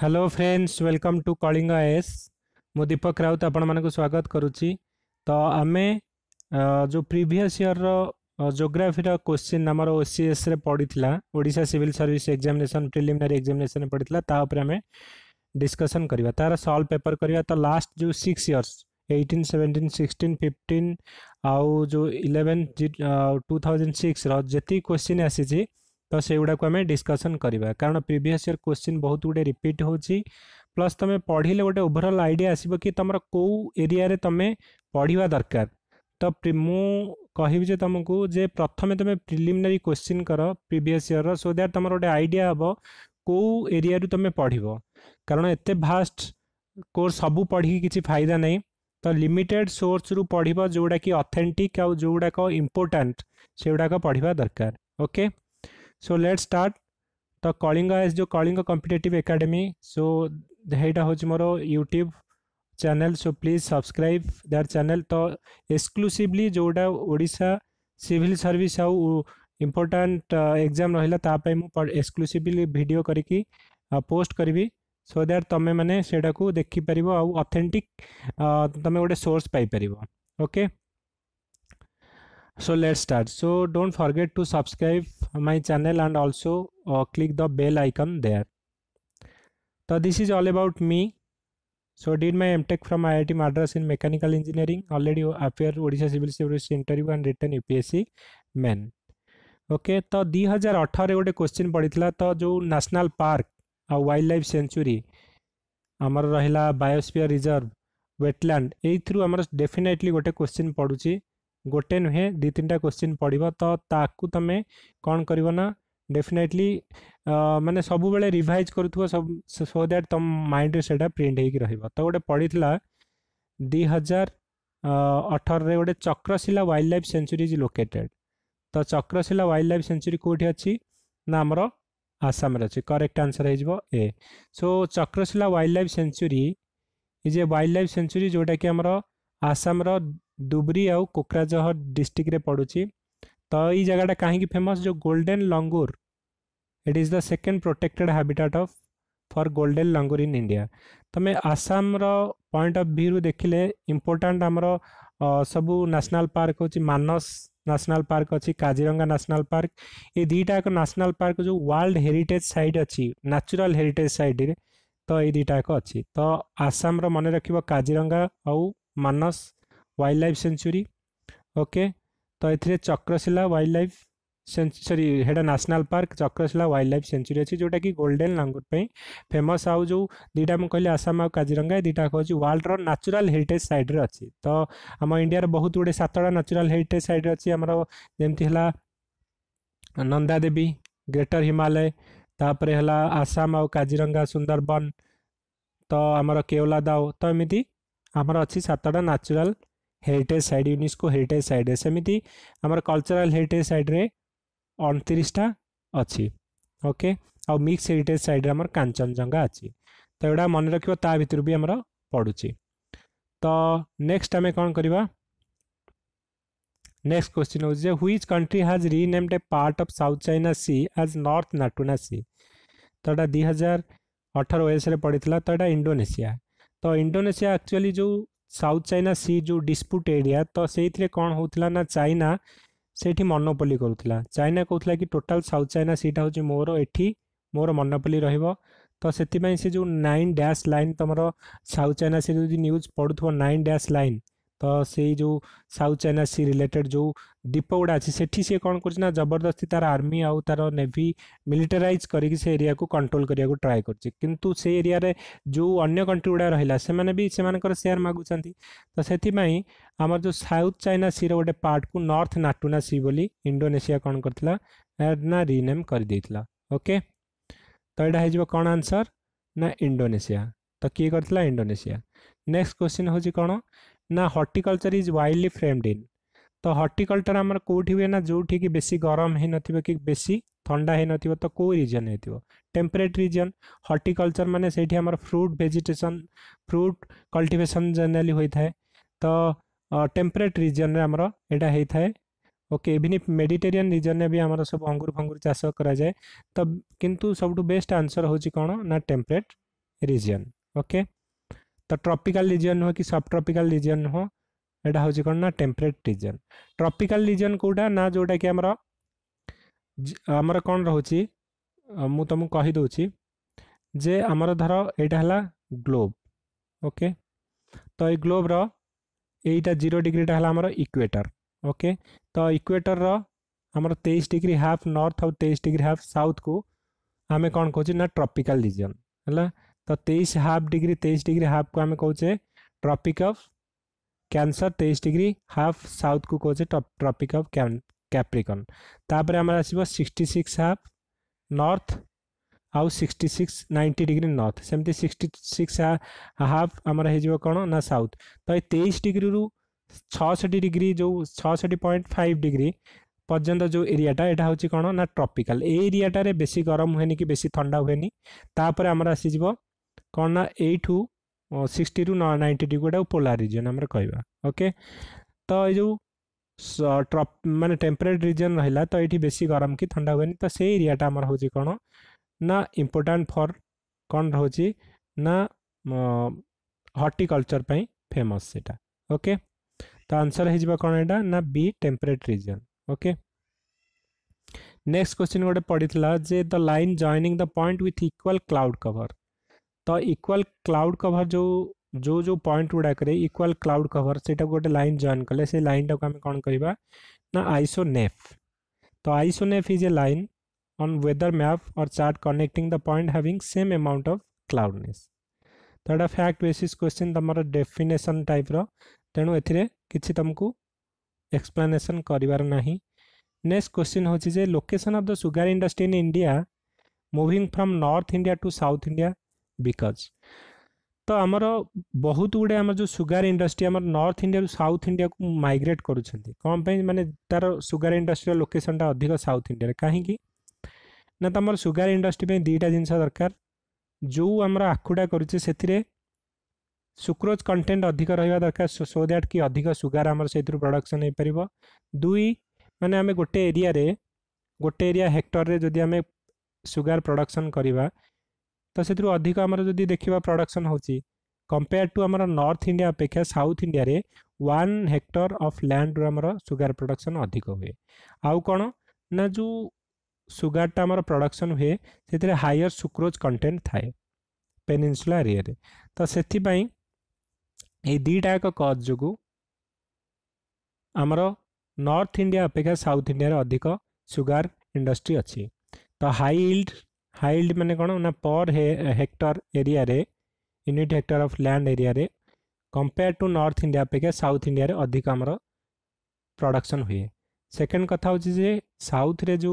Hello friends welcome to Kalinga S मु दीपक राउत आपण मानक स्वागत करुच्ची तो आम जो प्रिभस जोग्राफी रोग्राफी क्वेश्चन आम ओ सी एस पड़ा Voda civil service examination preliminary examination पड़ा आम डिस्कसन करवा तार सल्व पेपर करवा तो लास्ट जो six years eighteen seventeen sixteen fifteen आउ जो इलेवेन टू थाउजेंड सिक्स रेक क्वेश्चन आसी तो से गुड़ाक आम डिस्कसन करवा कारण प्रिभस इयर क्वेश्चन बहुत गुटे रिपीट हो प्लस तुम्हें पढ़ले गोटे ओभरअल आईडिया आसो कि तुम कौ एरिया तुम्हें पढ़ा दरकार तो मुझे तुमको जे प्रथम तुम प्रिलिमिनरी क्वेश्चन कर प्रिभस इयर रो दैट तुम गोटे आईडिया हे कौ एरिया तुम्हें पढ़व कारण एत भास्ट कोर्स सब पढ़ी कि फायदा ना तो लिमिटेड सोर्स रु पढ़ जोड़ा कि अथेंटिक आ जोगुड़ाक इम्पोर्टाट से गुड़ाक पढ़ा दरकार okay okay? So let start तो कलिंग एज जो Kalinga competitive academy so heita हूँ मोर YouTube channel so please subscribe there channel तो एक्सक्लूसिवली जोटा ओडिशा सिविल सर्विस आउ इम्पोर्टाट एग्जाम रहा एक्सक्लूसिवली भिड करके पोस्ट करी सो दैट तुम्हें मैंने से देखिपार आउ अथेटिक तुम गोटे source paper okay okay? so let's start so don't forget to subscribe my channel and also uh, click the bell icon there so this is all about me so did my mtech from iit madras in mechanical engineering already appear odisha civil service interview and written upsc men okay तो दुई हजार अठर गोटे question पड़ा तो जो national park आ wild life sanctuary आमर रहा बायोस्फीयर रिजर्व वेटलैंड यही आम डेफिनेटली गोटे क्वेश्चन पड़ू गोटे नुहे दु तीन टाइम क्वेश्चन पढ़व तो ताकू तुम कौन करना डेफिनेटली मैंने सब बेले रिभाइज कर सो दैट तुम माइंड से प्रिंट हो रोटे दि हजार अठर में गोटे Chakrashila wild life sanctuary is located तो चक्रशिला वाइल्ड लाइफ सेंचुरी कौटी अच्छी ना आमर आसाम अच्छे करेक्ट आंसर हो so Chakrashila wildlife sanctuary is a wildlife sanctuary जोटा कि आसाम दुबरी आउ कोकराझर डिस्ट्रिक्ट पड़ू तो यही जगह कहीं फेमस जो golden langur it is the second protected habitat of for golden langur in India तो मैं आसाम पॉइंट ऑफ व्यू रु देखिले इम्पोर्टाट आमर सब नेशनल पार्क हूँ मानस नेशनल पार्क अच्छी काजीरंगा नेशनल पार्क ये दुईटा एक नेशनल पार्क जो वर्ल्ड हेरिटेज साइट अच्छी नाचुराल हेरिटेज साइट तो ये दुईटा एक अच्छी तो आसाम्र मन रखा काजीरंगा आउ Manas wild life sanctuary okay तो ये चक्रशिला वाइल्ड लाइफ सरी हेटा national park Chakrashila wildlife sanctuary अच्छी जोटा कि गोल्डेन लांगुर फेमस आउ जो दुटा मुझे कहली आसाम आउ काजीरंगा दुटा हूँ वर्ल्डर न्याचुराल हेरीटेज सैड्रे अच्छी तो आम इंडिया बहुत गुड़े सतटा न्याचुराल हेरीटेज सैड्रे अच्छी आम जमी है नंदादेवी ग्रेटर हिमालय तापर है आसाम आउ काजीरंगा सुंदरबन तो आमर केवलादाओ तो एमती आमर अच्छी सतटा natural heritage site UNESCO heritage site सेमती कलचराल हेरीटेज सैड्रे अणतीसटा अच्छी ओके आउ मिक्स हेरीटेज सैड्रे आम कांचनजंगा अच्छी तो यहाँ मन रखे भी आम पड़ू तो नेक्स्ट आम कौन करवा नेक्स्ट क्वेश्चन हो which country has renamed a part of South China Sea as North Natuna सी तो यहाँ दुई हजार अठर वयस पड़ा तो यहाँ इंडोनेसिया तो इंडोनेसिया एक्चुअली जो साउथ चाइना सी जो डिस्प्यूट एरिया तो से कौन हो चाइना से मनोपली करूला चाइना कहला कि टोटाल साउथ चाइना सीटा हूँ मोर एटी मोर मनोपली र तो से जो नाइन डैश लाइन तुम साउथ चाइना से जो न्यूज पढ़ु थो नाइन डैश लाइन तो से जो साउथ चाइना सी रिलेटेड जो दीप गुड़ा अच्छी से कौन करना जबरदस्ती तार आर्मी आउ तार नेवी मिलिटराइज करी एरिया को कंट्रोल करने को ट्राए कर एरिया जो अन्य कंट्री गुड़ा रहा से मैंने भी सेयार से मगुचान तो से आमर जो साउथ चाइना सी रोटे पार्ट को नर्थ नाटुना सी बोली इंडोने कौन करना रिनेम करदे ओके तो यहाँ हो कौन आंसर ना इंडोनेसिया तो किए कर इंडोनेसिया नेक्स्ट क्वेश्चन हूँ कौन ना हर्टिकलचर इज वाइडली फ्रेमड इन तो हर्टिकलचर आम कौटी हुए ना जो कि बेस गरम हो नी थंडा हो नो रिजन हो टेम्परेट रिजन हर्टिकलचर मैंने से fruit vegetation fruit cultivation generally होता है तो टेम्परेट रिजन में आमर यहाँ होता तो, है okay even if Mediterranean region में भी आम सब अंगुर फंगुर चाष कराए तो कितु सब बेस्ट आंसर हो कौन ना टेम्परेट रिजन ओके okay? तो ट्रपिकाल रिजन हो कि सब ट्रपिकाल रिजन हो यहाँ हूँ कौन ना टेम्परेट रिजन ट्रपिकाल रिजन कौटा ना जोटा कि आमर आमर कौन रोच तुमको कहीदी जे आमर धर यहाँ ग्लोब ओके तो ये ग्लोब्र यहीटा जीरो डिग्रीटा है इक्वेटर ओके तो इक्वेटर रमर तेईस डिग्री हाफ नर्थ और तेईस डिग्री हाफ साउथ को आम कौन ना ट्रपिकाल रिजन है तो तेईस हाफ डिग्री तेईस डिग्री हाफ को आम कौचे ट्रपिक अफ क्यानसर तेईस डिग्री हाफ साउथ को कौचे ट्रपिक अफ कैप्रिकन तापर आम आस सिक्स हाफ नर्थ आउ sixty six ninety degree north सेमती सिक्सटी सिक्स हाफ आमर हो कौन ना साउथ तो ये तेईस डिग्री रु छठी डिग्री जो छठी पॉइंट फाइव डिग्री पर्यटन जो एरियाटा यहाँ हूँ कौन ना ट्रपिकाल ए एरियाटे बेसी गरम हुए कि बेसी थंडा हुए तापर आमर आसीज କ'ଣ ନା ଏଇଠୁ ସିକ୍ସଟିରୁ ନାଇଣ୍ଟିଟିକୁ ଏଟାକୁ ପୋଲାର ରିଜିଅନ୍ ଆମର କହିବା ଓକେ ତ ଏଇ ଯେଉଁ ଟ୍ରପ୍ ମାନେ ଟେମ୍ପରେଟ୍ ରିଜିଅନ୍ ରହିଲା ତ ଏଇଠି ବେଶୀ ଗରମ କି ଥଣ୍ଡା ହୁଏନି ତ ସେଇ ଏରିଆଟା ଆମର ହେଉଛି କ'ଣ ନା ଇମ୍ପୋର୍ଟାଣ୍ଟ ଫର୍ କ'ଣ ରହୁଛି ନା ହର୍ଟିକଲଚର ପାଇଁ ଫେମସ୍ ସେଇଟା ଓକେ ତ ଆନ୍ସର୍ ହେଇଯିବ କ'ଣ ଏଇଟା ନା ବି temperate region okay next question ଗୋଟେ ପଡ଼ିଥିଲା ଯେ the line joining the point with equal cloud cover तो इक्वाल क्लाउड कभर जो जो जो पॉइंट गुड़ाक इक्वाल क्लाउड कभर से गोटे लाइन जॉन कले से लाइन टाक आम कौन कर ना आईसो नेफ तो isoneph is a line on weather map और chart connecting the point having same amount of क्लाउडने तो यहाँ फैक्ट बेसीस् क्वेश्चन तुम डेफिनेसन टाइप रेणु ए कि तुमको एक्सप्लानेसन नेक्स्ट क्वेश्चन हो location of the sugar industry in India moving from north India to south India because ତ ଆମର ବହୁତ ଗୁଡ଼ିଏ ଆମର ଯେଉଁ ସୁଗାର ଇଣ୍ଡଷ୍ଟ୍ରି ଆମର ନର୍ଥ ଇଣ୍ଡିଆରୁ ସାଉଥ୍ ଇଣ୍ଡିଆକୁ ମାଇଗ୍ରେଟ୍ କରୁଛନ୍ତି କ'ଣ ପାଇଁ ମାନେ ତା'ର ସୁଗାର ଇଣ୍ଡଷ୍ଟ୍ରିର ଲୋକେସନଟା ଅଧିକ ସାଉଥ୍ ଇଣ୍ଡିଆରେ କାହିଁକି ନା ତମର ସୁଗାର ଇଣ୍ଡଷ୍ଟ୍ରି ପାଇଁ ଦୁଇଟା ଜିନିଷ ଦରକାର ଯେଉଁ ଆମର ଆଖୁଡ଼ା କରୁଛେ ସେଥିରେ ସୁକ୍ରୋଜ୍ କଣ୍ଟେଣ୍ଟ ଅଧିକ ରହିବା ଦରକାର ସୋ ଦ୍ୟାଟ୍ କି ଅଧିକ ସୁଗାର ଆମର ସେଇଥିରୁ ପ୍ରଡ଼କ୍ସନ୍ ହେଇପାରିବ ଦୁଇ ମାନେ ଆମେ ଗୋଟେ ଏରିଆରେ ଗୋଟେ ଏରିଆ ହେକ୍ଟରରେ ଯଦି ଆମେ ସୁଗାର ପ୍ରଡ଼କ୍ସନ୍ କରିବା ତ ସେଥିରୁ ଅଧିକ ଆମର ଯଦି ଦେଖିବା ପ୍ରଡ଼କ୍ସନ୍ ହେଉଛି କମ୍ପେୟାର୍ ଟୁ ଆମର ନର୍ଥ ଇଣ୍ଡିଆ ଅପେକ୍ଷା ସାଉଥ୍ ଇଣ୍ଡିଆରେ ୱାନ୍ ହେକ୍ଟର ଅଫ୍ ଲ୍ୟାଣ୍ଡରୁ ଆମର ସୁଗାର ପ୍ରଡ଼କ୍ସନ୍ ଅଧିକ ହୁଏ ଆଉ କ'ଣ ନା ଯେଉଁ ସୁଗାରଟା ଆମର ପ୍ରଡ଼କ୍ସନ୍ ହୁଏ ସେଥିରେ ହାଇୟର୍ ସୁକ୍ରୋଜ୍ କଣ୍ଟେଣ୍ଟ ଥାଏ ପେନିନସୁଲା ଏରିଆରେ ତ ସେଥିପାଇଁ ଏଇ ଦୁଇଟା ଏକ କଜ୍ ଯୋଗୁଁ ଆମର ନର୍ଥ ଇଣ୍ଡିଆ ଅପେକ୍ଷା ସାଉଥ୍ ଇଣ୍ଡିଆରେ ଅଧିକ ସୁଗାର ଇଣ୍ଡଷ୍ଟ୍ରି ଅଛି ତ ହାଇ ଇଲ୍ଡ हाइल्ड मैंने कौन ना पर hectare area unit hectare of land area compare to north India अपेक्षा साउथ इंडिया रे अधिक आमर प्रडक्शन हुए सेकेंड कथा हो साउथ रे जो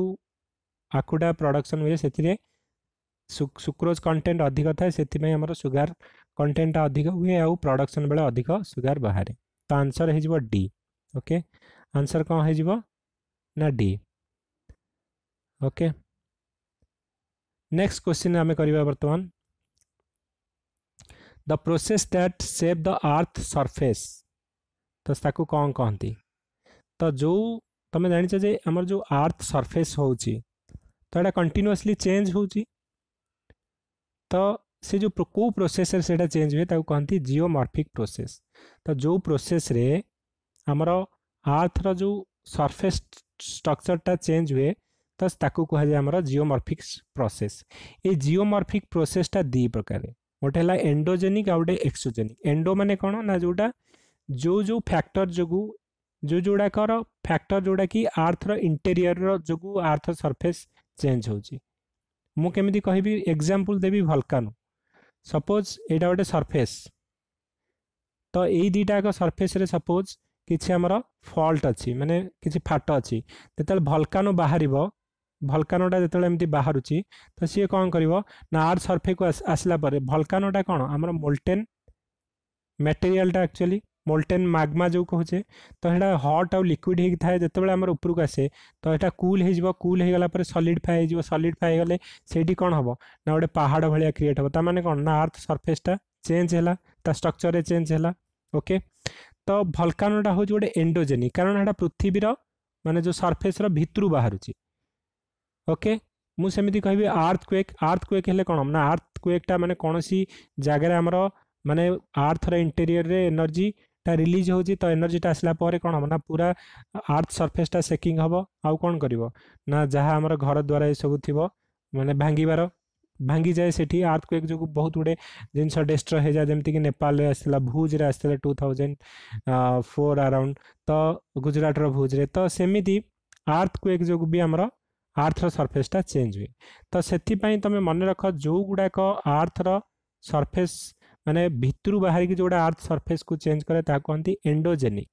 आकुड़ा प्रडक्शन हुए से सुक्रोज कंटेन्ट अधिक था से सुगार कंटेन्टा अधिक हुए आ प्रडक्शन बेल अधिक सुगार बाहर तो आंसर हो ओके आंसर कौन हो ना D okay okay. Next question आम करवा बर्तमान the process that save the earth surface तो ताको कौन कहती तो जो तुम जाच आमर जो आर्थ सरफेस हो तो यहाँ कंटिन्यूसली चेंज हो तो से जो कौ प्रोसेस से चेंज हुए ताको कहती जिओमर्फिक प्रोसेस तो जो प्रोसेस आमर आर्थर जो सरफेस स्ट्रक्चरटा चेंज हुए ତ ତାକୁ କୁହାଯାଏ ଆମର ଜିଓମର୍ଫିକ୍ ପ୍ରୋସେସ୍ ଏଇ ଜିଓମର୍ଫିକ୍ ପ୍ରୋସେସ୍ଟା ଦୁଇ ପ୍ରକାର ଗୋଟେ ହେଲା ଏଣ୍ଡୋଜେନିକ୍ ଆଉ ଗୋଟେ ଏକ୍ସୋଜେନିକ୍ ଏଣ୍ଡୋ ମାନେ କ'ଣ ନା ଯେଉଁଟା ଯେଉଁ ଯେଉଁ ଫ୍ୟାକ୍ଟର ଯୋଗୁଁ ଯେଉଁ ଯେଉଁଗୁଡ଼ାକର ଫ୍ୟାକ୍ଟର ଯେଉଁଟାକି ଆର୍ଥର ଇଣ୍ଟେରିୟରର ଯୋଗୁଁ ଆର୍ଥ ସର୍ଫେସ୍ ଚେଞ୍ଜ ହେଉଛି ମୁଁ କେମିତି କହିବି ଏକ୍ଜାମ୍ପଲ୍ ଦେବି ଭଲକାନୁ ସପୋଜ୍ ଏଇଟା ଗୋଟେ ସର୍ଫେସ୍ ତ ଏଇ ଦୁଇଟାକ ସର୍ଫେସ୍ରେ ସପୋଜ୍ କିଛି ଆମର ଫଲ୍ଟ ଅଛି ମାନେ କିଛି ଫାଟ ଅଛି ଯେତେବେଳେ ଭଲକାନୁ ବାହାରିବ ভলকানোটা যেতবে এমনি বাহুচি তো সি কম করব না আর্থ সর্ফেকু আসলা পরে ভলকানোটা কম আমার মোল্টেন ম্যাটেরিয়ালটা একচুয়ালি মোল্টেন মাগমা যে কুচে তো সেটা হট আউ লিকুইড হয়ে থাকে যেতবে আমার উপরক আসে তো এটা কুল হয়ে যাব কুল হয়ে গলা পরে সলিডফাই হয়ে যাব সলিড সলিডফাই হয়ে গেলে সেইটি কম হব না গোটে পাহাড় ভাড়া ক্রিয়েট হব তার মানে কম না আর্থ সর্ফেসটা চেঞ্জ হল তা স্ট্রকচরে চেঞ্জ হল ওকে তো ভলকানোটা হচ্ছে গোটে এন্ডোজেনি কারণ এটা পৃথিবীর মানে যে ସର୍ଫେସ୍ର ভিতর ବାହାରୁଛି ओके मुमी कह आर्थ क्वेक आर्थ क्वेक हेल्ले कौन ना आर्थ क्वेकटा मैंने कौन सी जगह आमर मानने आर्थर इंटेरियर रे एनर्जीटा रिलीज हो तो एनर्जीटा आसला कौन हम ना पूरा आर्थ सरफेसटा सेकिंग हम आउ कौन कर जहाँ आम घर द्वारा ये सब थी मैंने भांगार भांगी जाए से आर्थ क्वेक जो बहुत गुड़े जिनस डेस्ट्रय हो जाए जमीक नेपाल भूज रे आसाला टू थाउजेंड फोर आराउंड तो गुजरात रुज्रे तो सेमती आर्थ क्वेक जो भी आमर आर्थर सरफेसटा चेंज हुए तो से तुम मन रख जो गुड़ाक आर्थर सरफेस मानने भितर बाहर की जो गुड़ा आर्थ सरफेस को चेंज कैर कहते एंडोजेनिक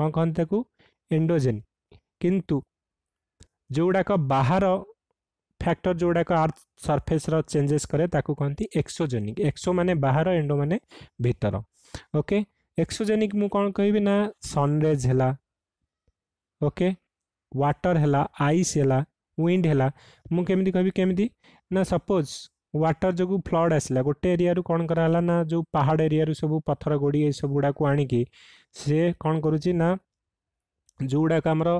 कौन कहते एंडोजेनिक किंतु जो गुड़ाक बाहर फैक्टर जो गुड़ाक आर्थ सरफेस चेंजेस कैक कहते एक्सोजेनिक एक्सो मान बाहर एंडो मान भर ओके एक्सोजेनिक मु कौन कहना सनरेज है ओके okay? ୱାଟର ହେଲା ଆଇସ୍ ହେଲା ୱିଣ୍ଡ ହେଲା ମୁଁ କେମିତି କହିବି କେମିତି ନା ସପୋଜ୍ ୱାଟର ଯୋଗୁଁ ଫ୍ଲଡ଼୍ ଆସିଲା ଗୋଟେ ଏରିଆରୁ କ'ଣ କରାହେଲା ନା ଯେଉଁ ପାହାଡ଼ ଏରିଆରୁ ସବୁ ପଥର ଗୋଡ଼ି ଏସବୁ ଗୁଡ଼ାକୁ ଆଣିକି ସେ କ'ଣ କରୁଛି ନା ଯେଉଁଗୁଡ଼ାକ ଆମର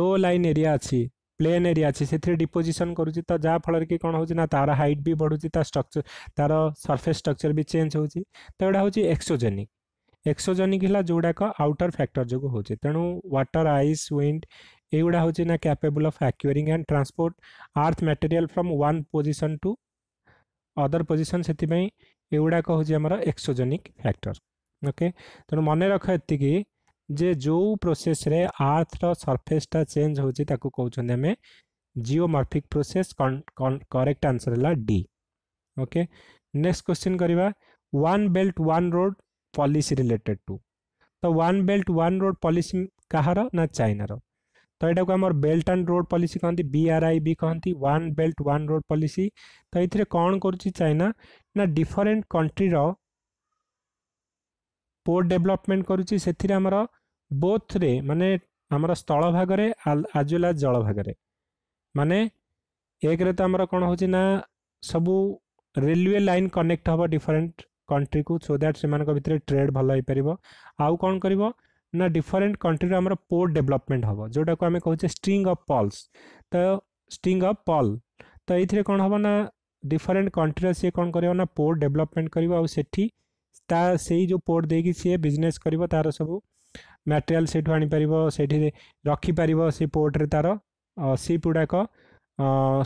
ଲୋ ଲାଇନ୍ ଏରିଆ ଅଛି ପ୍ଲେନ୍ ଏରିଆ ଅଛି ସେଥିରେ ଡିପୋଜିସନ୍ କରୁଛି ତ ଯାହାଫଳରେ କି କ'ଣ ହେଉଛି ନା ତା'ର ହାଇଟ୍ ବି ବଢ଼ୁଛି ତା ଷ୍ଟ୍ରକ୍ଚର ତା'ର ସର୍ଫେସ୍ ଷ୍ଟ୍ରକ୍ଚର ବି ଚେଞ୍ଜ ହେଉଛି ତ ଏଇଟା ହେଉଛି ଏକ୍ସୋଜେନିକ୍ एक्सोजेनिक है जोड़ाक आउटर फैक्टर जो हो तेणु वाटर आइस विंड एगुड़ा हूँ ना capable of acquire and transport earth material from one position to other position से एगुड़ाक हूँ आमर एक्सोजेनिक फैक्टर ओके तेणु मन रख ये जे जो प्रोसेस रे आर्थर सरफेसटा चेंज होता कौन आम जिओमर्फिक प्रोसेस करेक्ट आंसर है डी ओके नेक्स्ट क्वेश्चन करवा one belt one road policy related to ତ one belt one road policy କାହାର ନା ଚାଇନାର ତ ଏଇଟାକୁ ଆମର ବେଲ୍ଟ ଆଣ୍ଡ ରୋଡ୍ ପଲିସି କହନ୍ତି ବି ଆଇ ବି କହନ୍ତି one belt one road policy ତ ଏଥିରେ କ'ଣ କରୁଛି ଚାଇନା ନା ଡିଫରେଣ୍ଟ କଣ୍ଟ୍ରିର ପୋର୍ଟ ଡେଭଲପମେଣ୍ଟ କରୁଛି ସେଥିରେ ଆମର ବୋଥରେ ମାନେ ଆମର ସ୍ଥଳ ଭାଗରେ ଆଜୁଲା ଜଳ ଭାଗରେ ମାନେ ଏକରେ ତ ଆମର କ'ଣ ହେଉଛି ନା ସବୁ ରେଲୱେ ଲାଇନ୍ କନେକ୍ଟ ହେବ ଡିଫରେଣ୍ଟ କଣ୍ଟ୍ରିକୁ ସୋ ଦ୍ୟାଟ୍ ସେମାନଙ୍କ ଭିତରେ ଟ୍ରେଡ୍ ଭଲ ହୋଇପାରିବ ଆଉ କ'ଣ କରିବ ନା ଡିଫରେଣ୍ଟ କଣ୍ଟ୍ରିର ଆମର ପୋର୍ଟ ଡେଭଲପମେଣ୍ଟ ହେବ ଯେଉଁଟାକୁ ଆମେ କହୁଛେ ଷ୍ଟ୍ରିଙ୍ଗ ଅଫ୍ ପଲ୍ସ ତ ଷ୍ଟ୍ରିଙ୍ଗ ଅଫ୍ ପଲ୍ ତ ଏଇଥିରେ କ'ଣ ହେବ ନା ଡିଫରେଣ୍ଟ କଣ୍ଟ୍ରିର ସିଏ କ'ଣ କରିବ ନା ପୋର୍ଟ ଡେଭଲପମେଣ୍ଟ କରିବ ଆଉ ସେଠି ତା ସେଇ ଯେଉଁ ପୋର୍ଟ ଦେଇକି ସିଏ ବିଜନେସ୍ କରିବ ତା'ର ସବୁ ମ୍ୟାଟେରିଆଲ୍ ସେଇଠୁ ଆଣିପାରିବ ସେଇଠି ରଖିପାରିବ ସେ ପୋର୍ଟରେ ତା'ର ସିପ୍ ଗୁଡ଼ାକ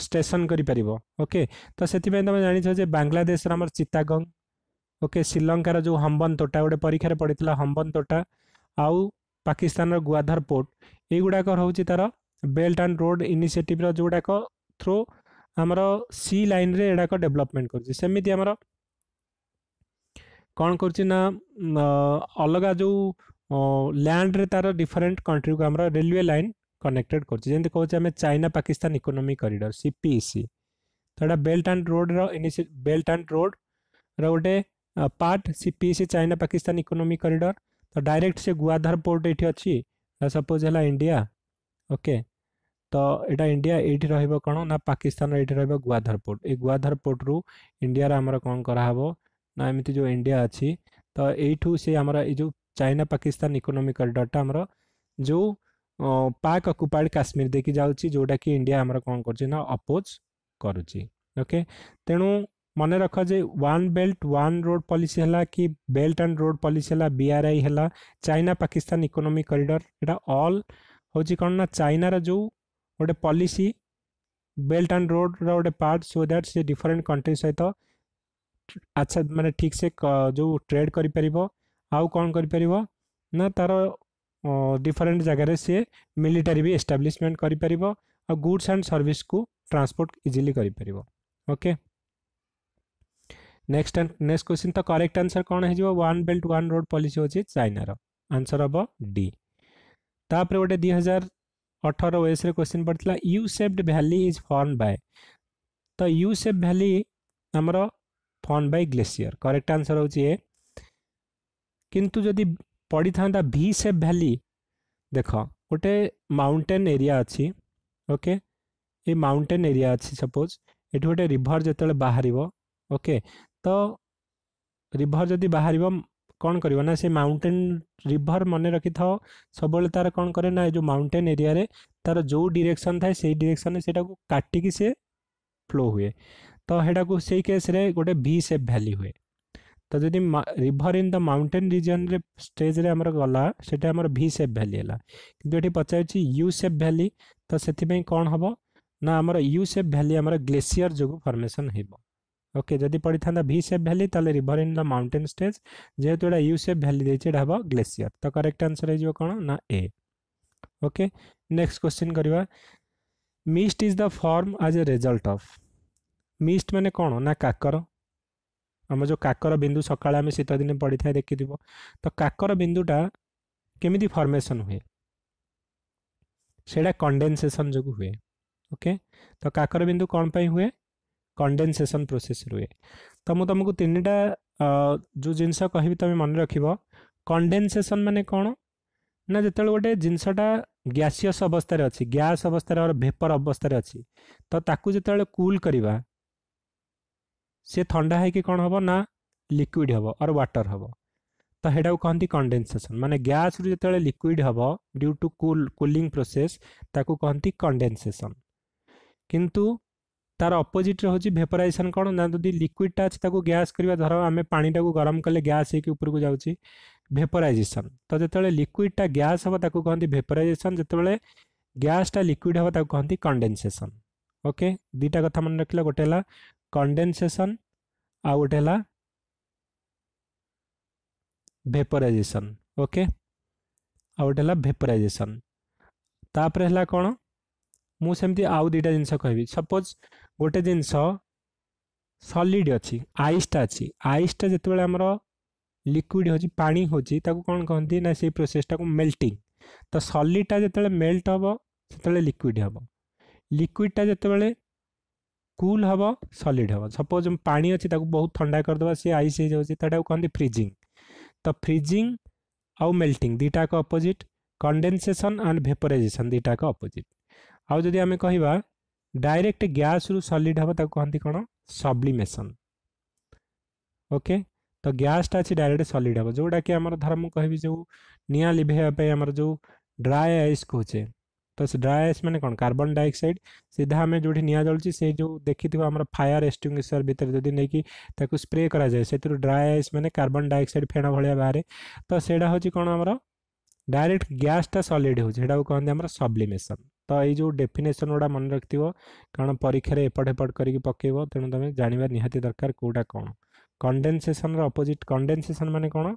ଷ୍ଟେସନ୍ କରିପାରିବ ଓକେ ତ ସେଥିପାଇଁ ତୁମେ ଜାଣିଛ ଯେ ବାଂଲାଦେଶର ଆମର ଚିତାଗଙ୍ଗ ଓକେ ଶ୍ରୀଲଙ୍କାର ଯେଉଁ ହମ୍ବନ ତୋଟା ଗୋଟେ ପରୀକ୍ଷାରେ ପଡ଼ିଥିଲା ହମ୍ବନ ତୋଟା ଆଉ ପାକିସ୍ତାନର ଗୁଆଧର ପୋର୍ଟ ଏଇଗୁଡ଼ାକ ରହୁଛି ତା'ର ବେଲ୍ଟ ଆଣ୍ଡ ରୋଡ଼ ଇନିସିଏଟିଭ୍ର ଯେଉଁଗୁଡ଼ାକ ଥ୍ରୋ ଆମର ସି ଲାଇନ୍ରେ ଏଗୁଡ଼ାକ ଡେଭଲପମେଣ୍ଟ କରୁଛି ସେମିତି ଆମର କ'ଣ କରୁଛି ନା ଅଲଗା ଯେଉଁ ଲ୍ୟାଣ୍ଡରେ ତା'ର ଡିଫରେଣ୍ଟ କଣ୍ଟ୍ରିକୁ ଆମର ରେଲୱେ ଲାଇନ୍ କନେକ୍ଟେଡ଼ କରୁଛି ଯେମିତି କହୁଛେ ଆମେ China Pakistan economic corridor CPEC ତ ଏଇଟା ବେଲ୍ଟ ଆଣ୍ଡ ରୋଡ଼ର ଇନିସି ବେଲ୍ଟ ଆଣ୍ଡ ରୋଡ଼ର ଗୋଟେ part C P C China Pakistan economic corridor तो डायरेक्ट से गुआधर पोर्ट ये अच्छी सपोज है इंडिया ओके तो यहाँ इंडिया ये रण ना पाकिस्तान ये रुआधर पोर्ट ये गुआधर पोर्ट रु इंडिया आम कौन कराव ना एमती जो इंडिया अच्छी तो यू से आम ये जो चाइना पाकिस्तान इकोनोमिक करिडरटा आमर जो पाक अकुपाइड काश्मीर देखी जाऊँगी जोटा कि इंडिया आम कौन करना अपोज तेणु मन रख जे one belt one road policy है कि बेल्ट एंड रोड पॉलिसी है बीआरआई है चाइना पाकिस्तान इकोनोमिक करिडर यहाँ अल हूँ कौन ना चाइनार जो गोटे पॉलिसी बेल्ट एंड रोड रोटे पार्ट सो दैट से डिफरेंट कंट्री सहित अच्छा मैंने ठीक से जो ट्रेड कर आउ कौन कर तार डिफरेन्ट जगार सी मिलिटारी भी एस्टाब्लीशमेंट कर गुड्स एंड सर्विस को ट्रांसपोर्ट इजिली कर okay okay? Next next question ତ କରେକ୍ଟ ଆନ୍ସର କ'ଣ ହେଇଯିବ one belt one road policy ହେଉଛି ଚାଇନାର ଆନ୍ସର ହେବ ଡି ତାପରେ ଗୋଟେ ଦୁଇ ହଜାର ଅଠର ୱେସ୍ରେ କ୍ୱେଶ୍ଚିନ୍ ପଡ଼ିଥିଲା U shaped valley is form by ତ ୟୁ ସେପ୍ ଭ୍ୟାଲି ଆମର form by glacier correct answer ହେଉଛି ଏ କିନ୍ତୁ ଯଦି ପଡ଼ିଥାନ୍ତା ଭି ସେପ୍ ଭ୍ୟାଲି ଦେଖ ଗୋଟେ ମାଉଣ୍ଟେନ୍ ଏରିଆ ଅଛି ଓକେ ଏ ମାଉଣ୍ଟେନ୍ ଏରିଆ ଅଛି ସପୋଜ୍ ଏଠି ଗୋଟେ ରିଭର୍ ଯେତେବେଳେ ବାହାରିବ ଓକେ ତ ରିଭର୍ ଯଦି ବାହାରିବ କ'ଣ କରିବ ନା ସେ ମାଉଣ୍ଟେନ୍ ରିଭର୍ ମନେ ରଖିଥାଅ ସବୁବେଳେ ତା'ର କ'ଣ କରେ ନା ଏ ଯେଉଁ ମାଉଣ୍ଟେନ୍ ଏରିଆରେ ତା'ର ଯେଉଁ ଡିରେକ୍ସନ୍ ଥାଏ ସେଇ ଡିରେକ୍ସନ୍ରେ ସେଇଟାକୁ କାଟିକି ସେ ଫ୍ଲୋ ହୁଏ ତ ସେଇଟାକୁ ସେଇ କେସ୍ରେ ଗୋଟେ ଭି ସେପ୍ ଭ୍ୟାଲି ହୁଏ ତ ଯଦି ରିଭର୍ ଇନ୍ ଦ ମାଉଣ୍ଟେନ୍ ରିଜନ୍ରେ ଷ୍ଟେଜ୍ରେ ଆମର ଗଲା ସେଇଟା ଆମର ଭି ସେପ୍ ଭ୍ୟାଲି ହେଲା କିନ୍ତୁ ଏଠି ପଚାରୁଛି ୟୁ ସେପ୍ ଭ୍ୟାଲି ତ ସେଥିପାଇଁ କ'ଣ ହେବ ନା ଆମର ୟୁ ସେପ୍ ଭ୍ୟାଲି ଆମର ଗ୍ଲେସିୟର୍ ଯୋଗୁଁ ଫର୍ମେସନ୍ ହେବ ওকে যদি পড়িথান্তা ভি সেপ ভ্যালি তাহলে river in the mountain stage যেহেতু এটা ইউ সেপ ভ্যালি দিয়েছে এটা হব গ্লেসিয়র তো করেক্ট আনসর হয়ে কোণ না এ ওকে নেক্সট কোশ্চিন করা mist is the form as a result of mist মানে কোণ না কাকর আমার যে কাকর বিন্দু সকালে আমি শীতদিনে পড়ি থাকে দেখিথিব তো কাকর বিন্দুটা কেমিতি ফর্মেসন হুয়ে সেটা কন্ডেনসেসন যোগ হুয়ে ওকে তো কাকর বিন্দু কোণ পাই হুয়ে କଣ୍ଡେନସେସନ୍ ପ୍ରୋସେସ୍ ରୁହେ ତ ମୁଁ ତୁମକୁ ତିନିଟା ଯେଉଁ ଜିନିଷ କହିବି ତୁମେ ମନେ ରଖିବ କଣ୍ଡେନସେସନ୍ ମାନେ କ'ଣ ନା ଯେତେବେଳେ ଗୋଟେ ଜିନିଷଟା ଗ୍ୟାସିୟସ୍ ଅବସ୍ଥାରେ ଅଛି ଗ୍ୟାସ୍ ଅବସ୍ଥାରେ ଭେପର୍ ଅବସ୍ଥାରେ ଅଛି ତ ତାକୁ ଯେତେବେଳେ କୁଲ୍ କରିବା ସେ ଥଣ୍ଡା ହେଇକି କ'ଣ ହେବ ନା ଲିକ୍ୱିଡ଼ ହେବ ଅର୍ ୱାଟର୍ ହେବ ତ ସେଇଟାକୁ କହନ୍ତି କଣ୍ଡେନସେସନ୍ ମାନେ ଗ୍ୟାସ୍ରୁ ଯେତେବେଳେ ଲିକ୍ୱିଡ଼ ହେବ due to cool cooling process ତାକୁ କହନ୍ତି କଣ୍ଡେନସେସନ୍ କିନ୍ତୁ तार अपोजिट रे हूँ भेपराइजेसन कौन ना जो लिक्विडटा अच्छे ग्यास करवा धर आम पाटा को गरम कले गैस होपर को जाऊँच भेपराइजेसन तो जितेबाला लिक्विडटा गैस हम ताक कहते भेपराइजेसन जितेबाला गैसटा लिक्विड हम ताक कहते कंडेनसेसन ओके दीटा कथा मन रखा गोटे कंडेनसेसन आ गोटे भेपराइजेसन ओके आ गोटे भेपराइजेसन तापर है कौन मुझे आउ दुटा जिनस कह सपोज ଗୋଟେ ଜିନିଷ ସଲିଡ଼ ଅଛି ଆଇସ୍ଟା ଅଛି ଆଇସ୍ଟା ଯେତେବେଳେ ଆମର ଲିକ୍ୱିଡ଼ ହେଉଛି ପାଣି ହେଉଛି ତାକୁ କ'ଣ କହନ୍ତି ନା ସେଇ ପ୍ରୋସେସ୍ଟାକୁ ମେଲ୍ଟିଂ ତ ସଲିଡ଼ଟା ଯେତେବେଳେ ମେଲ୍ଟ ହେବ ସେତେବେଳେ ଲିକ୍ୱିଡ଼ ହେବ ଲିକ୍ୱିଡ଼ଟା ଯେତେବେଳେ କୁଲ୍ ହେବ ସଲିଡ଼ ହେବ ସପୋଜ୍ ପାଣି ଅଛି ତାକୁ ବହୁତ ଥଣ୍ଡା କରିଦେବା ସିଏ ଆଇସ୍ ହେଇଯାଉଛି ତାଟାକୁ କହନ୍ତି ଫ୍ରିଜିଂ ତ ଫ୍ରିଜିଂ ଆଉ ମେଲ୍ଟିଂ ଦୁଇଟାକ ଅପୋଜିଟ୍ କଣ୍ଡେନ୍ସେସନ୍ ଆଣ୍ଡ ଭେପରାଇଜେସନ୍ ଦୁଇଟାକ ଅପୋଜିଟ୍ ଆଉ ଯଦି ଆମେ କହିବା डायरेक्ट गैस रु सलीड हम ताको कहते कौन सब्लिमेसन ओके तो गैसटा अच्छे डायरेक्ट सलीड हम जोटा कि आम धर कह जो निआ जो ड्राए आइस कहे तो ड्राए आइस मैंने कौन कार्बन डाइअक्साइड सीधा आम जो निआ जलुच्छी से जो देखी आम फायर एस्टिंगुशर भितर जो नहीं कि स्प्रे कराए से ड्राए आइस मैंने कार्बन डाइअक्साइड फेण भाया बाहर तो ସେଇଟା हूँ कौन आम डायरेक्ट ଗ୍ୟାସ୍ଟା ସଲିଡ଼ ହେଉଛି ସେଇଟାକୁ କହନ୍ତି ଆମର तो ये जो डेफिनेशन गुड़ा मन रख कारण परीक्षा एपट कर पकेब तेणु तुम जानवा निहाती दरकार कौटा कौन कंडेनसेसन रपोजिट कंडेनसेसन मैंने कौन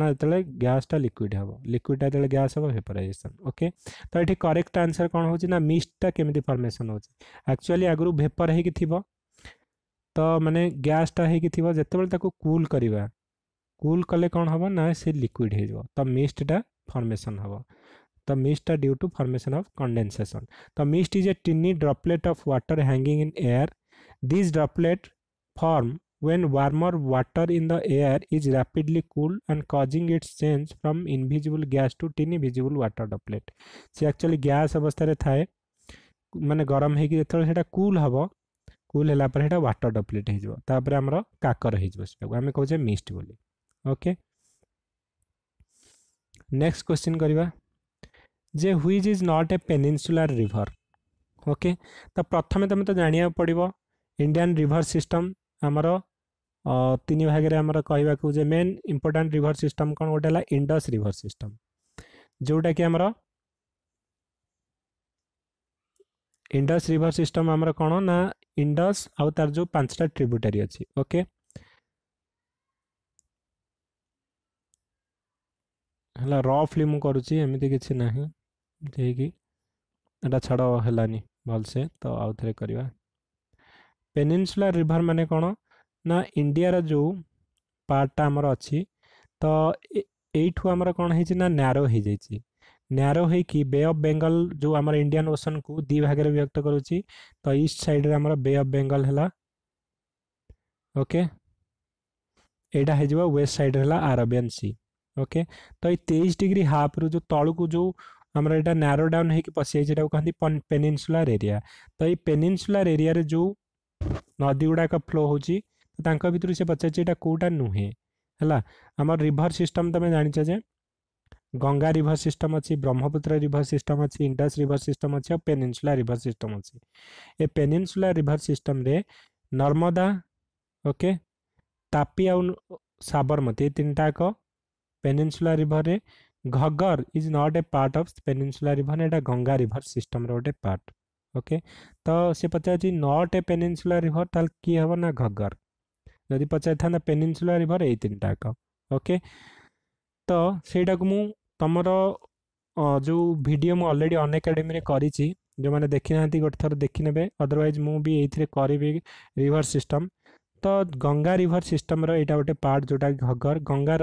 ना जो गैसटा लिक्विड हे लिक्विडा जो गैस हम भेपराइजेसन ओके तो ये करेक्ट आंसर कौन हो मिस्टा केमी फर्मेसन होचुअली आगुरी भेपर हो तो मैंने गैसटा होते कूल करवा कुल कले कौन हम ना से लिक्विड हो तो मिस्टा फर्मेसन हम The mist are due to formation of condensation. The mist is a tiny droplet of water hanging in air. These droplet form when warmer water in the air is rapidly cooled and causing its change from invisible gas to tiny visible water droplet. See actually gas अवस्था थाए माने गरम होगी ଯେତେବେଳେ ସେଟା cool ହେବ cool ହେଲା ପରେ ସେଟା ୱାଟର ଡପ୍ଲେଟ୍ ହେଇଯିବ ତାପରେ ଆମର କାକର ହେଇଯିବ ସେଟାକୁ ଆମେ କହୁଛେ ମିଷ୍ଟ ବୋଲି ଓକେ ନେକ୍ସଟ କ୍ୱେଶ୍ଚିନ୍ କରିବା जे which is not a peninsular river okay तो प्रथम तुम्हें तो जाना पड़ो इंडियान रिभर सिस्टम आमर तीन भागे आम कह मेन इंपोर्टाट रिभर सिस्टम कौन गोटे इंडस रिभर सिस्टम जोटा कि आमर इंडस रिभर सिस्टम आम कौन ना इंडस आउ तार जो पांचटा ट्रिब्यूटरी अच्छी ओके हला रफली मुझे किसी ना ଦେଇକି ଏଇଟା ଛାଡ଼ ହେଲାନି ଭଲସେ ତ ଆଉ ଥରେ କରିବା ପେନିନସୁଲା ରିଭର ମାନେ କ'ଣ ନା ଇଣ୍ଡିଆର ଯେଉଁ ପାର୍ଟଟା ଆମର ଅଛି ତ ଏଇଠୁ ଆମର କ'ଣ ହେଇଛି ନା ନ୍ୟାରୋ ହେଇଯାଇଛି ନ୍ୟାରୋ ହେଇକି ବେ ଅଫ୍ ବେଙ୍ଗଲ ଯେଉଁ ଆମର ଇଣ୍ଡିଆନ୍ ଓସନକୁ ଦୁଇ ଭାଗରେ ବିଭକ୍ତ କରୁଛି ତ ଇଷ୍ଟ ସାଇଡ଼ରେ ଆମର ବେ ଅଫ୍ ବେଙ୍ଗଲ ହେଲା ଓକେ ଏଇଟା ହେଇଯିବ ୱେଷ୍ଟ ସାଇଡ଼ରେ ହେଲା ଆରବିଆନ୍ ସି ଓକେ ତ ଏଇ ତେଇଶ ଡିଗ୍ରୀ ହାଫ୍ରୁ ଯେଉଁ ତଳକୁ ଯେଉଁ आमर एटा नारो डाउन होकर पशी जाए कहते पेनिनसुलार एरिया तो ये पेनिनसुलार एरिया जो नदी गुड़ाक फ्लो हो भितर से पचारा कौटा नुहे है आमर रिभर सिस्टम तुम जे गंगा रिभर सिस्टम अच्छी ब्रह्मपुत्र रिभर सिस्टम अच्छी इंडस रिभर सिस्टम अच्छे और पेनिनसुला रिभर सिस्टम अच्छी ए पेनिनसुला रिभर सिस्टम रे नर्मदा ओके तापी आउ साबरमती तीन टाक पेनिनसुला रिभर रे Ghaggar is not a part of peninsula river ये गंगा रिभर सिस्टम रोटे पार्ट ओके तो सी पचार नट ए पेनिनसुला रिभर ताल किए हम ना घगर जदि पचार था पेनिनसुला रिभर यही तीन टाक ओके तो सहीटा को तुमर जो भिड मुझे अलरेडी अन एकाडेमी कर जो मैंने देखी ना गोटे थर देखने अदरवैज मुझे करी रिभर सिस्टम तो गंगा रिभर सिस्टम रहा गोटे पार्ट जोटा घगर गंगार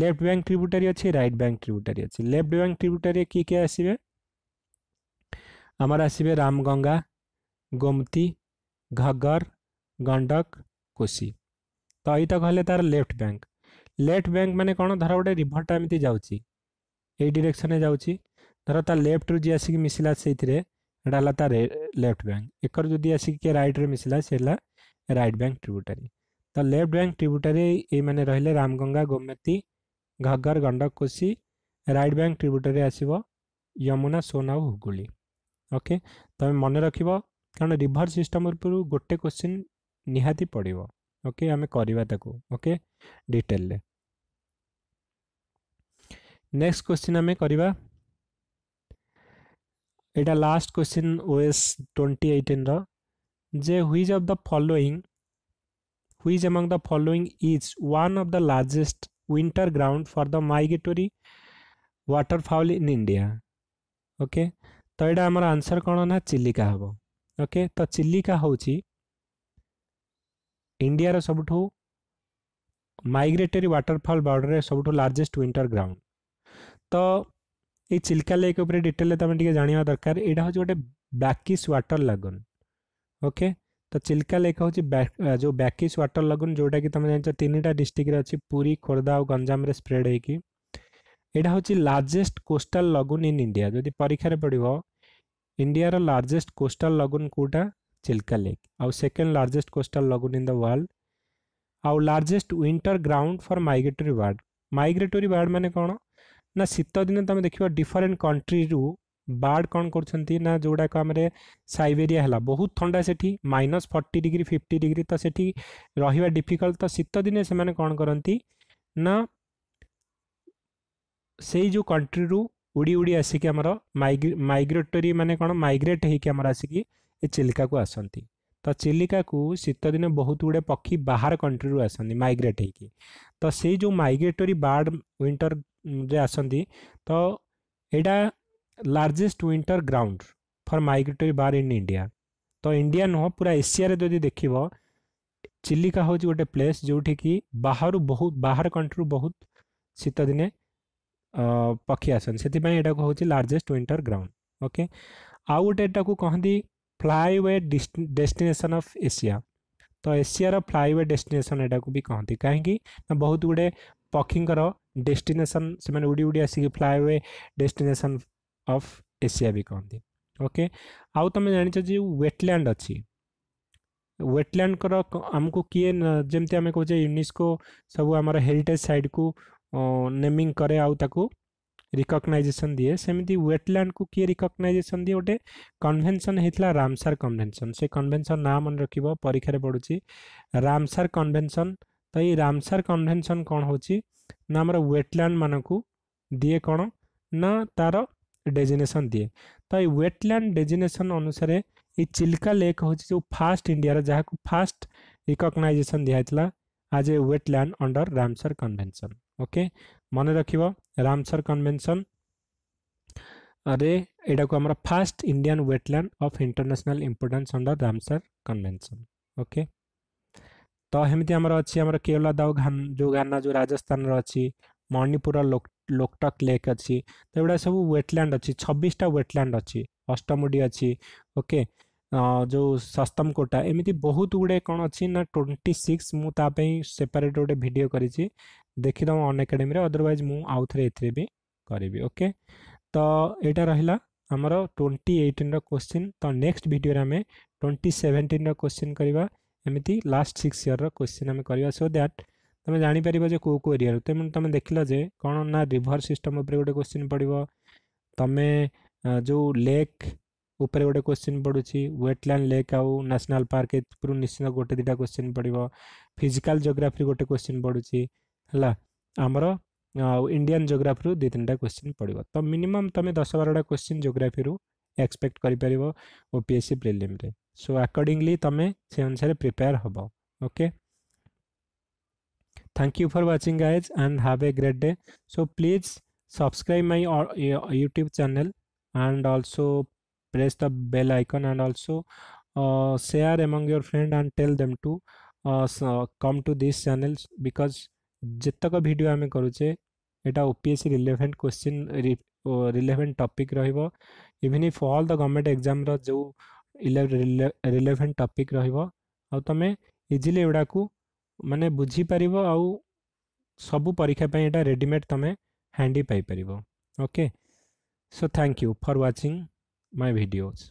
लेफ्ट बैंक ट्रिब्यूटारी अच्छे रईट बैंक ट्रिब्यूटारी अच्छे लेफ्ट बैंक ट्रिब्यूटारी की क्या आसबे हमारे आसबे रामगंगा गोमती घग्गर गंडक कोशी तो यही तो कहले तार लेफ्ट बैंक लेफ्ट बैंक मैंने कौन धर गोटे रिभरटा एमती जाऊँगी ये डिरेक्शन जाऊर तार लेफ्ट रू जी आसिक मिसला से लेफ्ट बैंक एक जो आसिक किए रे मिसला से रईट बैंक ट्रिब्यूटारी तो लेफ्ट बैंक ट्रिब्यूटारी ये Ramganga Gomti Ghaghara Gandak Kosi right bank tributary ଆସିବ ୟମୁନା ସୋନା ଓ ହୁଗୁଳି ଓକେ ତୁମେ ମନେ ରଖିବ କାରଣ ରିଭର ସିଷ୍ଟମ୍ ଉପରୁ ଗୋଟେ କୋଶ୍ଚିନ୍ ନିହାତି ପଡ଼ିବ ଓକେ ଆମେ କରିବା ତାକୁ ଓକେ ଡିଟେଲରେ ନେକ୍ସଟ କୋଶ୍ଚିନ୍ ଆମେ କରିବା ଏଇଟା ଲାଷ୍ଟ କୋଶ୍ଚିନ୍ ଓଏସ୍ ଟ୍ୱେଣ୍ଟି ଏଇଟିନ୍ର ଯେ which of the following which among the following is one of the largest winter ground for the migratory waterfowl in India. Okay, ତ ଏଇଟା ଆମର ଆନ୍ସର କ'ଣ ନା ଚିଲିକା ହେବ ଓକେ ତ ଚିଲିକା ହେଉଛି ଇଣ୍ଡିଆର ସବୁଠୁ ମାଇଗ୍ରେଟେରୀ ୱାଟରଫଲ୍ ବର୍ଡ଼ରରେ ସବୁଠୁ ଲାର୍ଜେଷ୍ଟ ୱିଣ୍ଟର ଗ୍ରାଉଣ୍ଡ ତ ଏଇ ଚିଲିକା ଲେକ୍ ଉପରେ ଡିଟେଲରେ ତୁମେ ଟିକେ ଜାଣିବା ଦରକାର ଏଇଟା ହେଉଛି ଗୋଟେ ବ୍ୟାକିସ୍ ୱାଟର ଲାଗୁନ୍ ଓକେ तो चिल्का लेक हूँ जो बैकिस व्टर लगुन जोटा कि तुम जान तीन टाइम डिस्ट्रिक्ट अच्छी पूरी खोर्धा और गंजाम स्प्रेड होटा हूँ largest coastal lagoon in India जो परीक्षा पड़ो इंडिया लार्जेस्ट कोस्टाल लगुन कौटा चिल्का लेक आउ second largest coastal lagoon in the world आउ largest winter ground for migratory bird migratory bird मैंने कौन ना शीत दिन तुम देख डिफरेन्ट कंट्री रू बार्ड कौन करा जोड़ाक आम सैबेरिया है बहुत थंडा से minus forty degree fifty degree तो सी रहा डिफिकल्ट तो शीत दिन से कौन करती ना से जो कंट्री रू उड़ी उड़ी आसिक माइग्रेटरी मानने कौन माइग्रेट होसिक चिलिका को आसती तो चिलिका को शीत दिन बहुत गुड़े पक्षी बाहर कंट्री रू आस माइग्रेट हो तो से जो माइग्रेटरी बार्ड विंटर आसती तो यहाँ largest winter ground for migratory bird in India तो इंडिया नुह पूरा एशिया जो देख चिलिका हूँ गोटे प्लेस जोटि कि बाहर बहुत बाहर कंट्री बहुत शीत दिन पक्षी आसन से हूँ लार्जेस्ट विंटर ग्राउंड ओके आउ गोटे कहते फ्लाए वे अफ एसी तो एसीयर फ्लाए वे डेस्टेसन यू भी कहते कहीं बहुत गुड़े पक्षी डेस्टिनेसन से उड़ी उड़ी आसिक फ्लाए वे अफ एसी भी कहते ओके आउ तुम जान व्वेटलैंड अच्छी व्वेटलैंड कर आमको किए जमी आम कहे यूनिस्को सब आम हेरिटेज सैड को नेमिंग करे आउ रिकग्नइजेसन दिए सेमती वेटलैंड को किए रिकग्नइजेसन दिए गोटे कनभेनसन होता रामसार कनभेनसन से कनभेनसन ना मन रखी परीक्षा पड़ू रामसार कनभेनसन तो ये रामसार कनभेनसन कौन हो आम वेटलैंड मानक दिए कौन ना तार डेजिनेसन दिए तो ये वेटलैंड डेजिनेसन अनुसार ये चिल्का लेक हूँ जो फास्ट इंडिया जहाँ को फास्ट रिकग्नइजेसन दिखाला as a wetland under Ramsar convention okay मन रख रामसर कनभेनसन अरे यहाँ को हमारा first Indian wetland of international importance under Ramsar convention okay तो हमती अच्छी केवला दाऊ घान जो घाना जो राजस्थान अच्छी मणिपुर ଲୋକଟକ୍ ଲେକ୍ ଅଛି ତ ଏଗୁଡ଼ା ସବୁ ୱେଟଲ୍ୟାଣ୍ଡ ଅଛି ଛବିଶଟା ୱେଟଲ୍ୟାଣ୍ଡ ଅଛି ଅଷ୍ଟମୁଡ଼ି ଅଛି ଓକେ ଯେଉଁ ସସ୍ତମ କୋଟା ଏମିତି ବହୁତ ଗୁଡ଼େ କ'ଣ ଅଛି ନା ଟ୍ୱେଣ୍ଟି ସିକ୍ସ ମୁଁ ତା ପାଇଁ ସେପାରେଟ୍ ଗୋଟେ ଭିଡ଼ିଓ କରିଛି ଦେଖିଦେବ ଅନ୍ ଏକାଡେମୀରେ ଅଦରୱାଇଜ୍ ମୁଁ ଆଉ ଥରେ ଏଥିରେ ବି କରିବି ଓକେ ତ ଏଇଟା ରହିଲା ଆମର ଟ୍ୱେଣ୍ଟି ଏଇଟିନ୍ର କୋଶ୍ଚିନ୍ ତ ନେକ୍ସଟ ଭିଡ଼ିଓରେ ଆମେ ଟ୍ୱେଣ୍ଟି ସେଭେଣ୍ଟିନ୍ର କୋଶ୍ଚିନ୍ କରିବା ଏମିତି ଲାଷ୍ଟ ସିକ୍ସ ଇୟର୍ର କୋଶ୍ଚିନ୍ ଆମେ କରିବା ସୋ ଦ୍ୟାଟ୍ তুমি ଜାଣିପାରିବ ଯେ କେଉଁ କେଉଁ ଏରିଆରୁ ତେଣୁ ତୁମେ ଦେଖିଲ ଯେ କ'ଣ ନା ରିଭର୍ ସିଷ୍ଟମ୍ ଉପରେ ଗୋଟେ କ୍ୱେଶ୍ଚିନ୍ ପଡ଼ିବ ତୁମେ ଯେଉଁ ଲେକ୍ ଉପରେ ଗୋଟେ କ୍ୱେଶ୍ଚିନ୍ ପଡ଼ୁଛି ୱେଟଲ୍ୟାଣ୍ଡ ଲେକ୍ ଆଉ ନ୍ୟାସନାଲ୍ ପାର୍କ ଏଥିରୁ ନିଶ୍ଚିତ ଗୋଟେ ଦୁଇଟା କ୍ୱେଶ୍ଚିନ୍ ପଡ଼ିବ ଫିଜିକାଲ୍ ଜୋଗ୍ରାଫିରୁ ଗୋଟେ କ୍ୱେଶ୍ଚିନ୍ ପଡ଼ୁଛି ହେଲା ଆମର ଆଉ ଇଣ୍ଡିଆନ୍ ଜୋଗ୍ରାଫିରୁ ଦୁଇ ତିନିଟା କ୍ୱେଶ୍ଚିନ୍ ପଡ଼ିବ ତ ମିନିମମ୍ ତୁମେ ଦଶ ବାରଟା କ୍ୱେଶ୍ଚିନ୍ ଜୋଗ୍ରାଫିରୁ ଏକ୍ସପେକ୍ଟ କରିପାରିବ ଓ ପି ଏସ୍ ସି ପ୍ରିଲିମ୍ରେ ସୋ ଆକର୍ଡ଼ିଙ୍ଗଲି ତୁମେ ସେ ଅନୁସାରେ ପ୍ରିପେୟାର୍ ହେବ okay thank you for watching guys and have a great day so please subscribe my youtube channel and also press the bell icon and also uh, share among your friend and tell them to uh, so come to this channel because जितक भिड आम करुचे यहाँ OPSC relevant question relevant topic Ravan if all the government exam रो जो relevant topic रोक तुम easily एगुड़ा ମାନେ ବୁଝିପାରିବ ଆଉ ସବୁ ପରୀକ୍ଷା ପାଇଁ ଏଇଟା ରେଡ଼ିମେଡ଼୍ ତୁମେ ହ୍ୟାଣ୍ଡି ପାଇପାରିବ okay so thank you for watching my videos